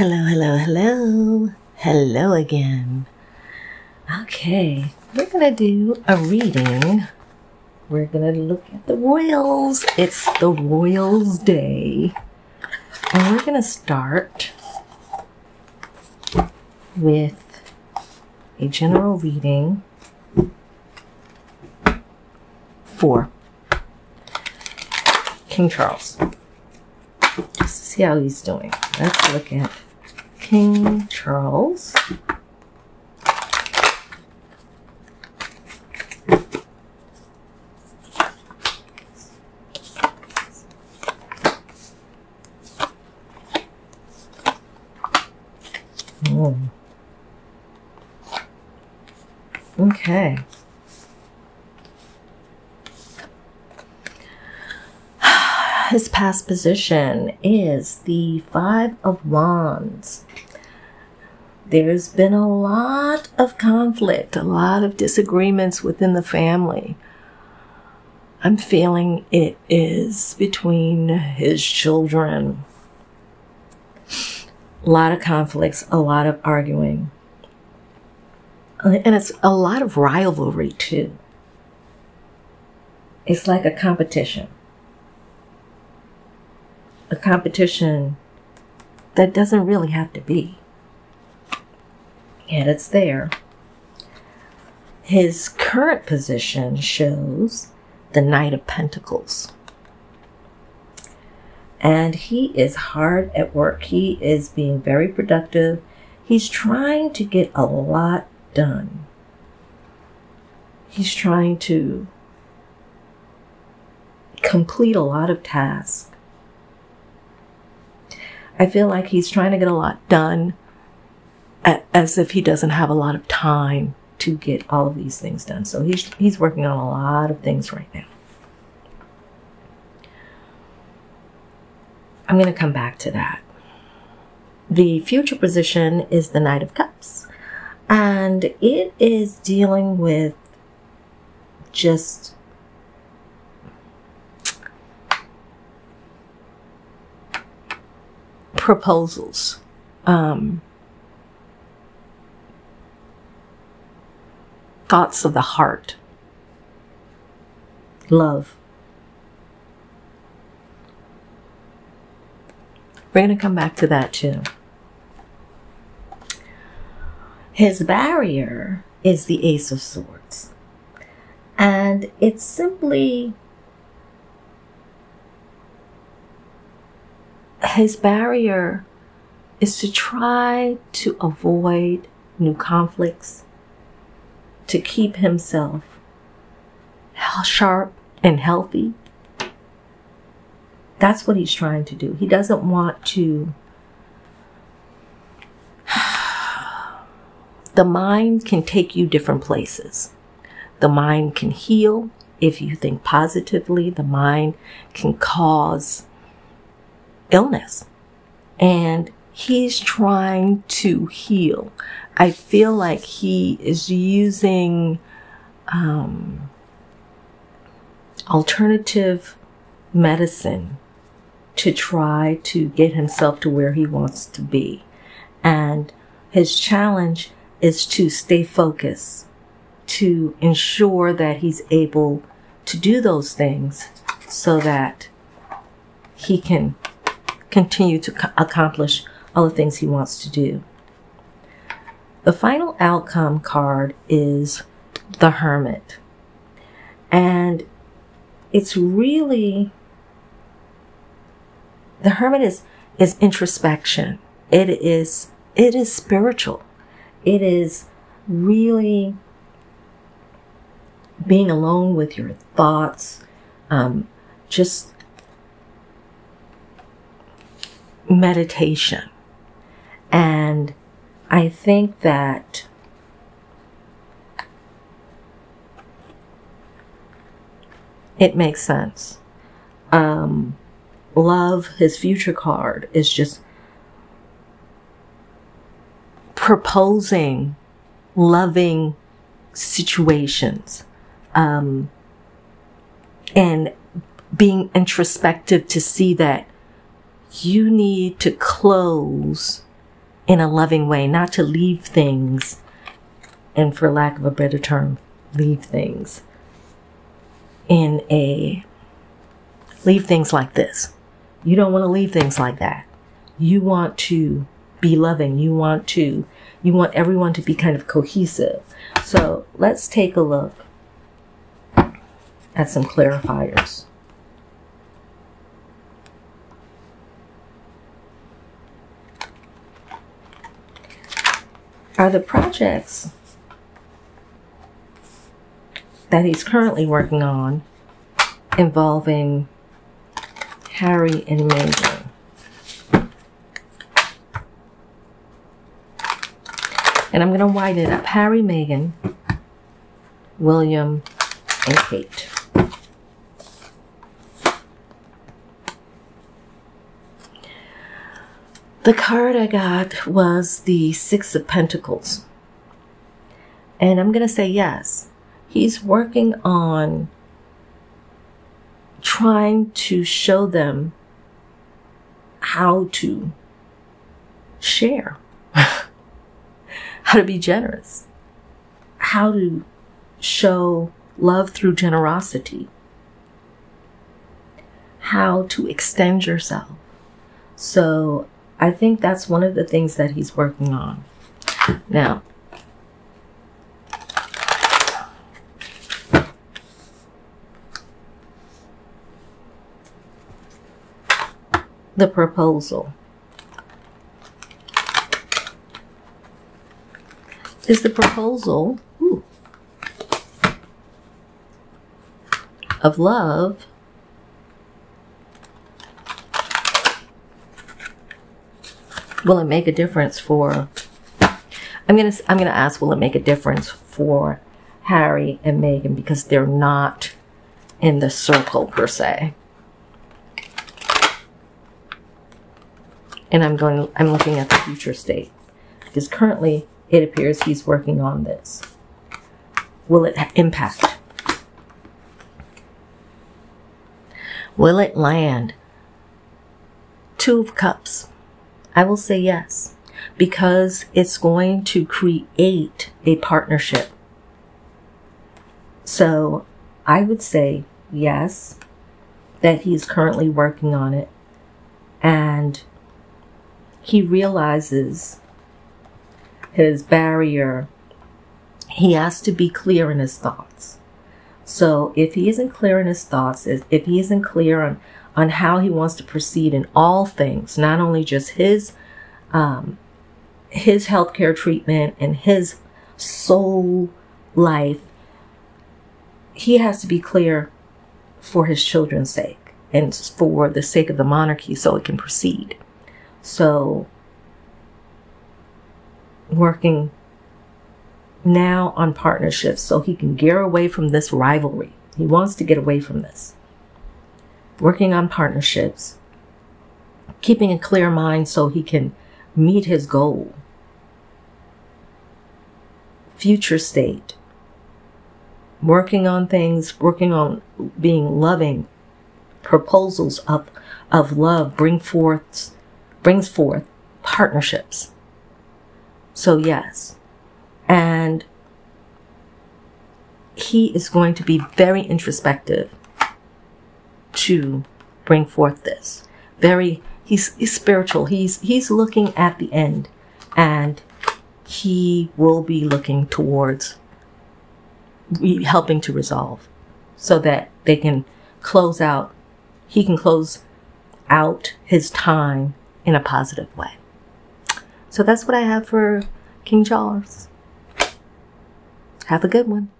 Hello, hello, hello. Hello again. Okay, we're gonna do a reading. We're gonna look at the Royals. It's the Royals Day. And we're gonna start with a general reading for King Charles. Just to see how he's doing. Let's look at King Charles. Oh. Okay. His past position is the Five of Wands. There's been a lot of conflict, a lot of disagreements within the family. I'm feeling it is between his children. A lot of conflicts, a lot of arguing. And it's a lot of rivalry too. It's like a competition. A competition that doesn't really have to be. Yet it's there. His current position shows the Knight of Pentacles. And he is hard at work. He is being very productive. He's trying to get a lot done. He's trying to complete a lot of tasks. I feel like he's trying to get a lot done as if he doesn't have a lot of time to get all of these things done. So he's he's working on a lot of things right now. I'm going to come back to that. The future position is the Knight of Cups. And it is dealing with just proposals. Um, thoughts of the heart. Love. We're going to come back to that too. His barrier is the Ace of Swords. And it's simply his barrier is to try to avoid new conflicts, to keep himself sharp and healthy. That's what he's trying to do. He doesn't want to. The mind can take you different places. The mind can heal if you think positively. The mind can cause illness. And he's trying to heal. I feel like he is using um, alternative medicine to try to get himself to where he wants to be. And his challenge is to stay focused, to ensure that he's able to do those things so that he can continue to accomplish all the things he wants to do. The final outcome card is the Hermit. And it's really, the Hermit is, is introspection. It is, it is spiritual. It is really being alone with your thoughts, um, just meditation. And I think that it makes sense. Um, love, his future card, is just proposing loving situations um, and being introspective to see that you need to close in a loving way, not to leave things, and for lack of a better term, leave things in a leave things like this. You don't want to leave things like that. You want to be loving. You want to you want everyone to be kind of cohesive. So let's take a look at some clarifiers. Are the projects that he's currently working on involving Harry and Meghan? And I'm going to widen it up. Harry, Meghan, William, and Kate. The card I got was the Six of Pentacles. And I'm going to say yes. He's working on trying to show them how to share, how to be generous, how to show love through generosity, how to extend yourself. So I think that's one of the things that he's working on. Now, the proposal. Is the proposal ooh, of love will it make a difference for I'm gonna I'm gonna ask will it make a difference for Harry and Meghan because they're not in the circle per se. And I'm going I'm looking at the future state because currently it appears he's working on this. Will it impact? Will it land? Two of Cups. I will say yes because it's going to create a partnership. So I would say yes, that he's currently working on it and he realizes his barrier. He has to be clear in his thoughts. So if he isn't clear in his thoughts, if he isn't clear on on how he wants to proceed in all things, not only just his um, his healthcare treatment and his soul life. He has to be clear for his children's sake and for the sake of the monarchy so it can proceed. So, working now on partnerships so he can gear away from this rivalry. He wants to get away from this working on partnerships, keeping a clear mind so he can meet his goal. Future state, working on things, working on being loving, proposals of, of love bring forth, brings forth partnerships. So yes, and he is going to be very introspective to bring forth this. Very, he's, he's spiritual. He's, he's looking at the end and he will be looking towards helping to resolve so that they can close out, he can close out his time in a positive way. So that's what I have for King Charles. Have a good one.